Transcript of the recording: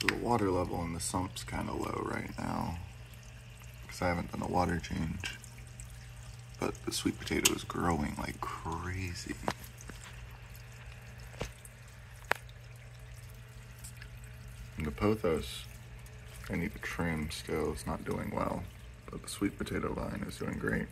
So the water level in the sump's kind of low right now because I haven't done a water change. But the sweet potato is growing like crazy. And the pothos, I need to trim still, it's not doing well. But the sweet potato vine is doing great.